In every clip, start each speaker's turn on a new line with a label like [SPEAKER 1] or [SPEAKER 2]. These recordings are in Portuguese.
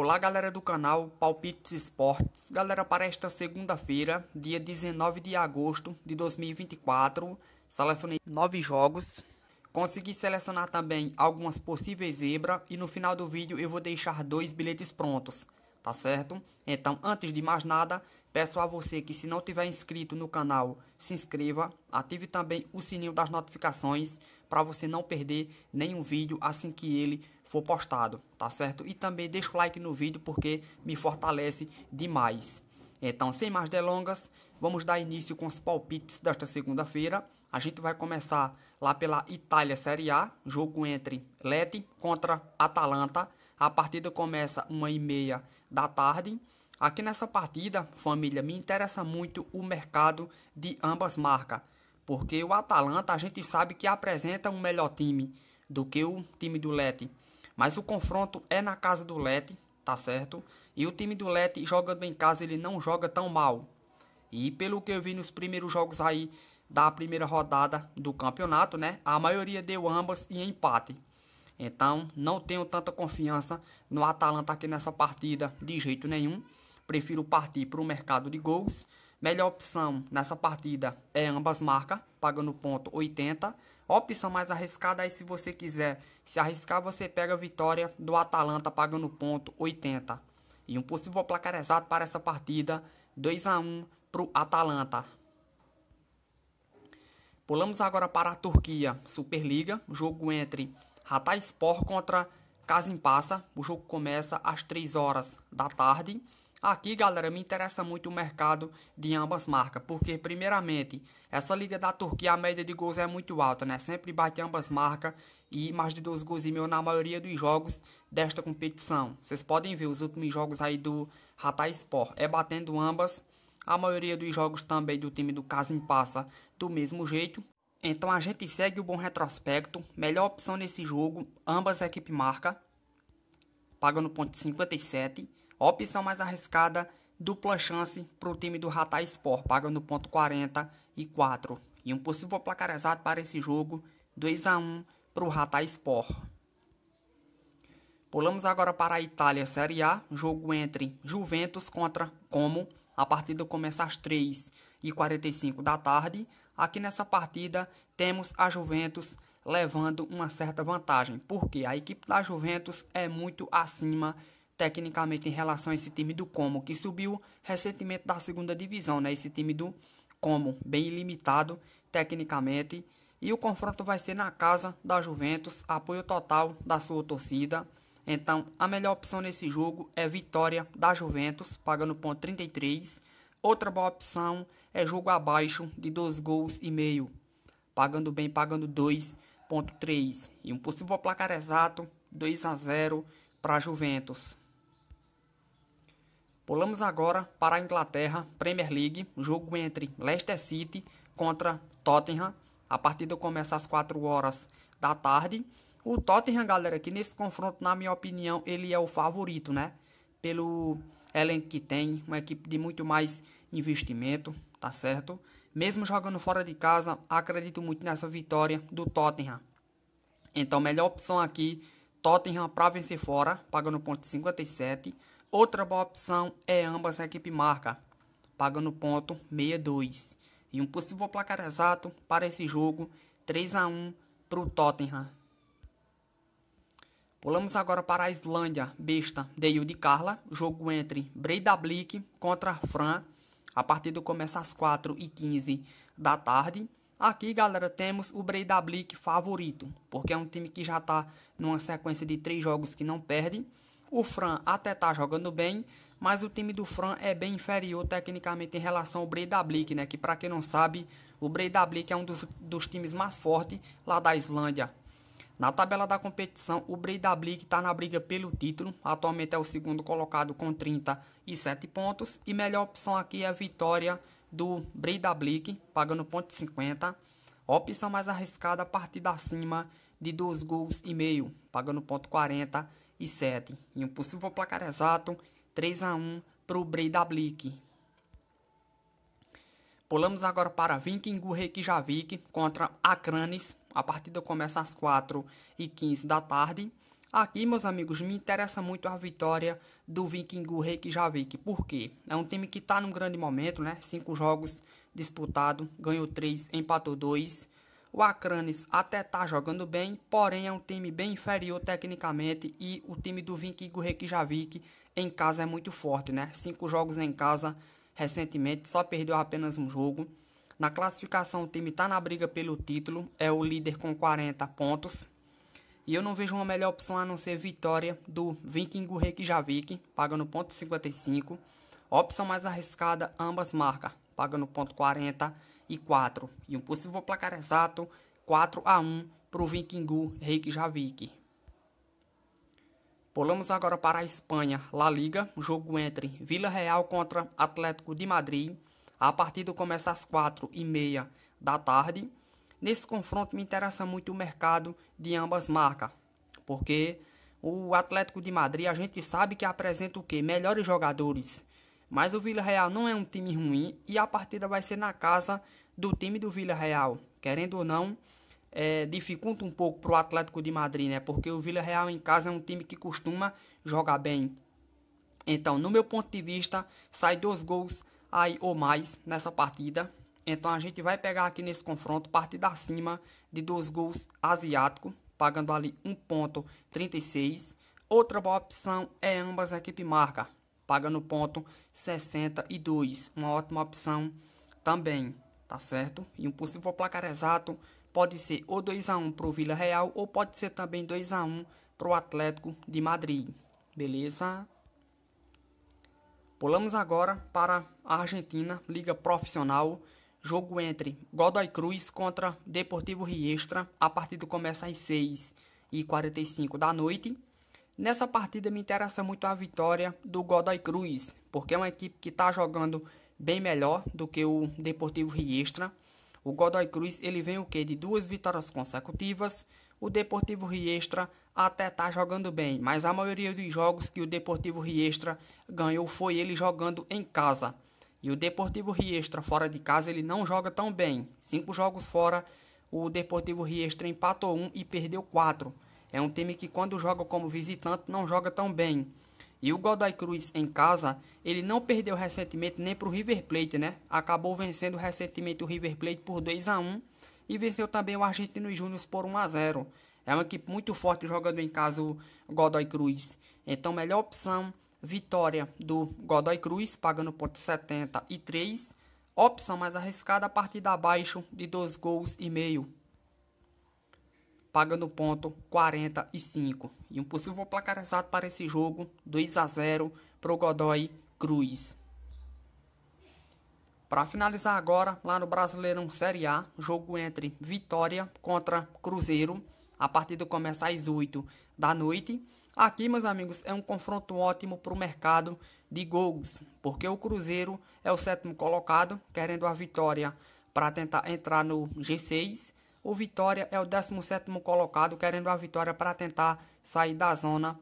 [SPEAKER 1] Olá galera do canal Palpites Esportes, galera para esta segunda-feira, dia 19 de agosto de 2024, selecionei nove jogos, consegui selecionar também algumas possíveis zebra e no final do vídeo eu vou deixar dois bilhetes prontos, tá certo? Então antes de mais nada, peço a você que se não tiver inscrito no canal, se inscreva, ative também o sininho das notificações para você não perder nenhum vídeo assim que ele for postado, tá certo? E também deixa o like no vídeo porque me fortalece demais. Então, sem mais delongas, vamos dar início com os palpites desta segunda-feira. A gente vai começar lá pela Itália Série A, jogo entre Leti contra Atalanta. A partida começa uma e meia da tarde. Aqui nessa partida, família, me interessa muito o mercado de ambas marcas, porque o Atalanta a gente sabe que apresenta um melhor time do que o time do Leti. Mas o confronto é na casa do Lete, tá certo? E o time do Lete jogando em casa ele não joga tão mal. E pelo que eu vi nos primeiros jogos aí da primeira rodada do campeonato, né? A maioria deu ambas em empate. Então, não tenho tanta confiança no Atalanta aqui nessa partida de jeito nenhum. Prefiro partir para o mercado de gols. Melhor opção nessa partida é ambas marcas, pagando ponto 80. Opção mais arriscada aí se você quiser se arriscar você pega a vitória do Atalanta pagando ponto 80. E um possível placar exato para essa partida 2 a 1 para o Atalanta. Pulamos agora para a Turquia, Superliga, jogo entre Hatayspor contra Kasimpasa. O jogo começa às 3 horas da tarde. Aqui, galera, me interessa muito o mercado de ambas marcas, porque primeiramente, essa liga da Turquia, a média de gols é muito alta, né? Sempre bate ambas marcas e mais de 12 gols e meio na maioria dos jogos desta competição. Vocês podem ver os últimos jogos aí do Hatayspor, é batendo ambas. A maioria dos jogos também do time do Casim passa do mesmo jeito. Então a gente segue o bom retrospecto, melhor opção nesse jogo, ambas equipe marca, pagando ponto 57. Opção mais arriscada, dupla chance para o time do Hatayspor, pagando ponto 44. E um possível placar exato para esse jogo, 2 a 1 para o Hatayspor. Pulamos agora para a Itália Série A, jogo entre Juventus contra Como. A partida começa às 3h45 da tarde. Aqui nessa partida temos a Juventus levando uma certa vantagem, porque a equipe da Juventus é muito acima tecnicamente em relação a esse time do Como, que subiu recentemente da segunda divisão, né? Esse time do Como, bem limitado tecnicamente e o confronto vai ser na casa da Juventus, apoio total da sua torcida. Então, a melhor opção nesse jogo é vitória da Juventus, pagando ponto 33. Outra boa opção é jogo abaixo de 2 gols e meio, pagando bem, pagando 2.3. E um possível placar exato, 2 a 0 para a Juventus. Pulamos agora para a Inglaterra, Premier League, jogo entre Leicester City contra Tottenham. A partida começa às 4 horas da tarde. O Tottenham, galera, aqui nesse confronto, na minha opinião, ele é o favorito, né? Pelo elenco que tem, uma equipe de muito mais investimento, tá certo? Mesmo jogando fora de casa, acredito muito nessa vitória do Tottenham. Então, melhor opção aqui, Tottenham para vencer fora, pagando ponto 57. Outra boa opção é ambas a equipe marca, pagando ponto 62 e um possível placar exato para esse jogo 3 a 1 para o Tottenham. Pulamos agora para a Islândia, besta de de Carla, jogo entre Breidablik contra Fran. A partida começa às 4h15 da tarde. Aqui, galera, temos o Breidablik favorito, porque é um time que já está numa sequência de três jogos que não perde. O Fran até está jogando bem, mas o time do Fran é bem inferior tecnicamente em relação ao Breidablik, né? Que para quem não sabe, o Breidablik é um dos, dos times mais fortes lá da Islândia. Na tabela da competição, o Breidablik está na briga pelo título, atualmente é o segundo colocado com 37 pontos. E melhor opção aqui é a vitória do Breidablik, pagando ponto 50. Opção mais arriscada a partir da cima de 2 gols e meio, pagando ponto 47. E um possível placar exato 3 a 1 para o Breidablik. Pulamos agora para Viking Reykjavik contra Akranes. A partida começa às 4 e 15 da tarde. Aqui, meus amigos, me interessa muito a vitória do Vikingu Reykjavik. Por quê? É um time que está num grande momento, né? Cinco jogos disputados, ganhou três, empatou dois. O Akranes até tá jogando bem, porém é um time bem inferior tecnicamente e o time do Vikingu Reykjavik em casa é muito forte, né? Cinco jogos em casa recentemente, só perdeu apenas um jogo. Na classificação, o time está na briga pelo título, é o líder com 40 pontos. E eu não vejo uma melhor opção a não ser vitória do Vikingu Reykjavik, pagando ponto 55. Opção mais arriscada, ambas marcas, pagando ponto 44. E um possível placar exato, 4 a 1 para o Vikingu Reykjavik. Pulamos agora para a Espanha, La Liga, jogo entre Vila Real contra Atlético de Madrid. A partida começa às 4 e meia da tarde. Nesse confronto me interessa muito o mercado de ambas marcas, porque o Atlético de Madrid a gente sabe que apresenta o que? Melhores jogadores. Mas o Vila Real não é um time ruim e a partida vai ser na casa do time do Vila Real. Querendo ou não, é, dificulta um pouco para o Atlético de Madrid, né? Porque o Vila Real em casa é um time que costuma jogar bem. Então, no meu ponto de vista, sai dois gols aí ou mais nessa partida. Então a gente vai pegar aqui nesse confronto partida acima de dois gols asiático, pagando ali 1.36. Outra boa opção é ambas a equipe marca, pagando ponto 62. Uma ótima opção também, tá certo? E um possível placar exato pode ser ou 2 a 1 para o Vila Real ou pode ser também 2 a 1 para o Atlético de Madrid. Beleza? Pulamos agora para a Argentina, Liga Profissional. Jogo entre Godoy Cruz contra Deportivo Riestra. A partida começa às 6h45 da noite. Nessa partida me interessa muito a vitória do Godoy Cruz, porque é uma equipe que está jogando bem melhor do que o Deportivo Riestra. O Godoy Cruz ele vem o que de duas vitórias consecutivas. O Deportivo Riestra até está jogando bem, mas a maioria dos jogos que o Deportivo Riestra ganhou foi ele jogando em casa. E o Deportivo Riestra fora de casa ele não joga tão bem. Cinco jogos fora, o Deportivo Riestra empatou um e perdeu quatro. É um time que quando joga como visitante não joga tão bem. E o Godoy Cruz em casa, ele não perdeu recentemente nem para o River Plate, né? Acabou vencendo recentemente o River Plate por 2 a 1 e venceu também o Argentino Júnior por 1 a 0. É uma equipe muito forte jogando em casa o Godoy Cruz. Então, melhor opção Vitória do Godoy Cruz, pagando ponto 73. Opção mais arriscada, a partida abaixo de 2 gols e meio. Pagando ponto 45. E um possível placar exato para esse jogo, 2 a 0 para o Godoy Cruz. Para finalizar agora, lá no Brasileirão Série A, jogo entre Vitória contra Cruzeiro. A partida começa às 8 da noite. Aqui, meus amigos, é um confronto ótimo para o mercado de gols, porque o Cruzeiro é o sétimo colocado, querendo a vitória para tentar entrar no G6. O Vitória é o 17 colocado, querendo a vitória para tentar sair da zona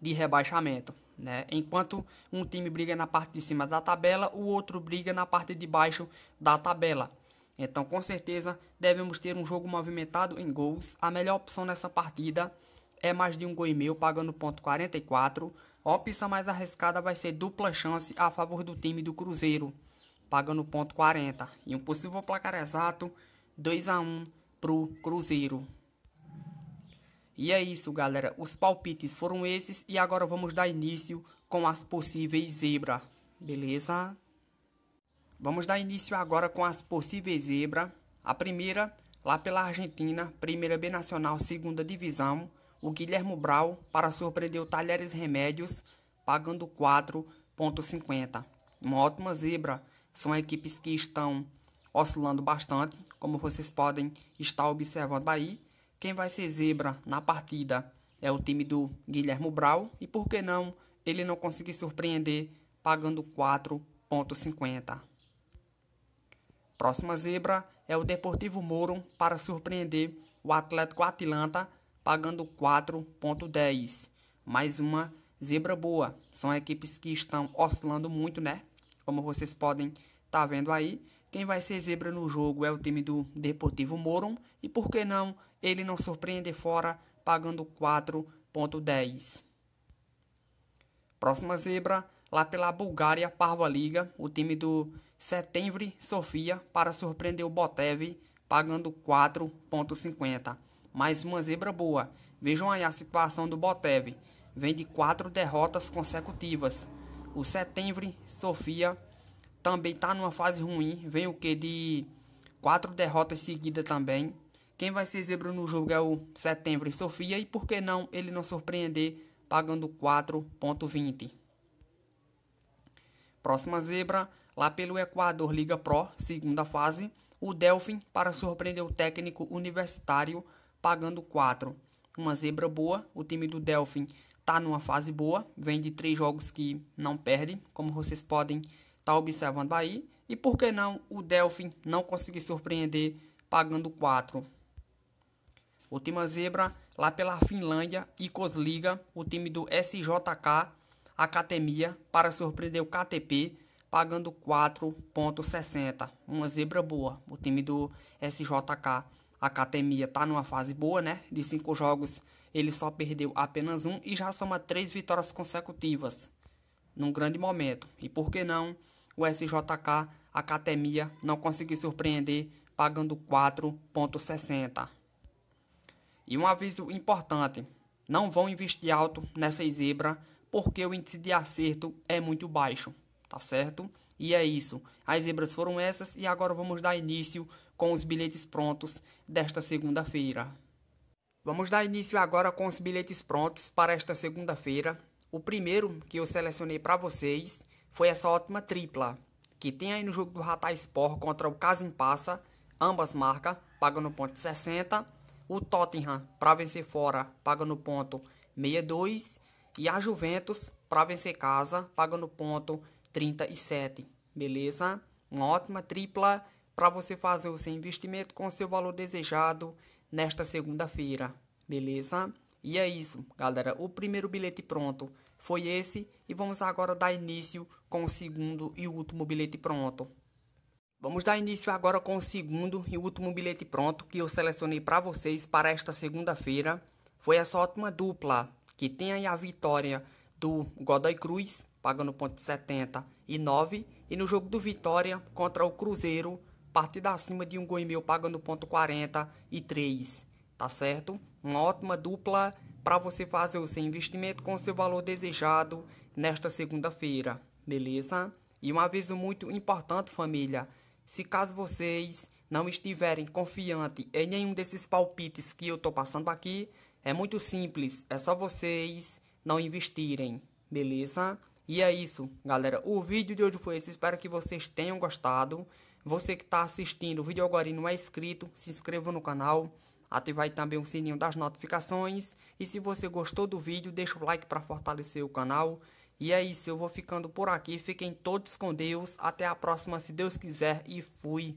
[SPEAKER 1] de rebaixamento. Né? Enquanto um time briga na parte de cima da tabela, o outro briga na parte de baixo da tabela. Então, com certeza, devemos ter um jogo movimentado em gols. A melhor opção nessa partida é mais de um gol e meio, pagando ponto 44. A opção mais arriscada vai ser dupla chance a favor do time do Cruzeiro, pagando ponto 40. E um possível placar exato, 2 a 1 pro Cruzeiro. E é isso, galera. Os palpites foram esses e agora vamos dar início com as possíveis zebra. Beleza? Vamos dar início agora com as possíveis zebra. A primeira, lá pela Argentina, primeira B Nacional, segunda divisão o Guilhermo Brau para surpreender o Talheres Remédios, pagando 4,50. Uma ótima zebra. São equipes que estão oscilando bastante, como vocês podem estar observando aí. Quem vai ser zebra na partida é o time do Guilhermo Brau. E por que não ele não conseguir surpreender pagando 4,50. Próxima zebra é o Deportivo Moro para surpreender o Atlético Atlanta pagando 4.10. Mais uma zebra boa. São equipes que estão oscilando muito, né? Como vocês podem estar tá vendo aí. Quem vai ser zebra no jogo é o time do Deportivo Moron. E por que não ele não surpreender fora, pagando 4.10. Próxima zebra, lá pela Bulgária Parva Liga, o time do Setembro Sofia para surpreender o Botev, pagando 4.50. Mais uma zebra boa. Vejam aí a situação do Botev. Vem de quatro derrotas consecutivas. O Setembro Sofia também está numa fase ruim. Vem o que de quatro derrotas seguidas também. Quem vai ser zebra no jogo é o Setembro Sofia. E por que não ele não surpreender pagando 4.20? Próxima zebra, lá pelo Equador Liga Pro, segunda fase, o Delfim para surpreender o técnico universitário pagando 4. Uma zebra boa, o time do Delfim está numa fase boa, vem de três jogos que não perde, como vocês podem estar tá observando aí. E por que não o Delfim não conseguir surpreender pagando 4? Última zebra, lá pela Finlândia, Icosliga, o time do SJK Academia para surpreender o KTP, pagando 4.60. Uma zebra boa. O time do SJK Academia está numa fase boa, né? De cinco jogos, ele só perdeu apenas um e já soma três vitórias consecutivas. Num grande momento. E por que não o SJK Academia não conseguir surpreender pagando 4.60? E um aviso importante: não vão investir alto nessa zebra porque o índice de acerto é muito baixo, tá certo? E é isso. As zebras foram essas e agora vamos dar início com os bilhetes prontos desta segunda-feira. Vamos dar início agora com os bilhetes prontos para esta segunda-feira. O primeiro que eu selecionei para vocês foi essa ótima tripla, que tem aí no jogo do Rata Sport contra o Casim Passa, ambas marcas, paga no ponto 60. O Tottenham para vencer fora, paga no ponto 62 e a Juventus, para vencer casa, paga no ponto 37. Beleza? Uma ótima tripla para você fazer o seu investimento com o seu valor desejado nesta segunda-feira. Beleza? E é isso, galera. O primeiro bilhete pronto foi esse e vamos agora dar início com o segundo e último bilhete pronto. Vamos dar início agora com o segundo e último bilhete pronto que eu selecionei para vocês para esta segunda-feira. Foi essa ótima dupla que tem aí a vitória do Godoy Cruz, pagando ponto 79, e no jogo do Vitória contra o Cruzeiro, partida acima de um gol e meio, pagando ponto 43, tá certo? Uma ótima dupla para você fazer o seu investimento com seu valor desejado nesta segunda-feira, beleza? E um aviso muito importante, família, se caso vocês não estiverem confiantes em nenhum desses palpites que eu estou passando aqui, é muito simples, é só vocês não investirem, beleza? E é isso, galera. O vídeo de hoje foi esse. Espero que vocês tenham gostado. Você que está assistindo o vídeo agora e não é inscrito, se inscreva no canal. Ative também o sininho das notificações. E se você gostou do vídeo, deixa o like para fortalecer o canal. E é isso, eu vou ficando por aqui. Fiquem todos com Deus. Até a próxima, se Deus quiser. E fui.